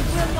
I will